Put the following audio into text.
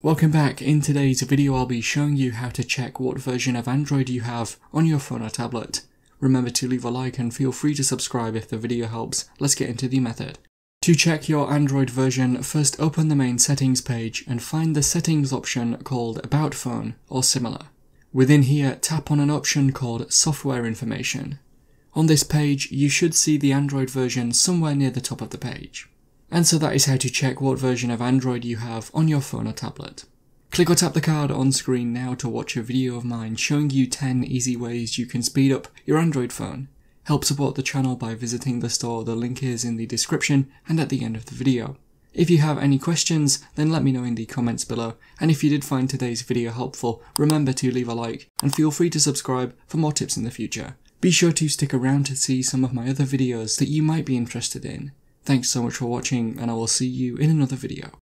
Welcome back. In today's video I'll be showing you how to check what version of Android you have on your phone or tablet. Remember to leave a like and feel free to subscribe if the video helps. Let's get into the method. To check your Android version, first open the main settings page and find the settings option called About Phone or similar. Within here, tap on an option called Software Information. On this page, you should see the Android version somewhere near the top of the page. And so that is how to check what version of Android you have on your phone or tablet. Click or tap the card on screen now to watch a video of mine showing you 10 easy ways you can speed up your Android phone. Help support the channel by visiting the store, the link is in the description and at the end of the video. If you have any questions, then let me know in the comments below, and if you did find today's video helpful, remember to leave a like, and feel free to subscribe for more tips in the future. Be sure to stick around to see some of my other videos that you might be interested in. Thanks so much for watching and I will see you in another video.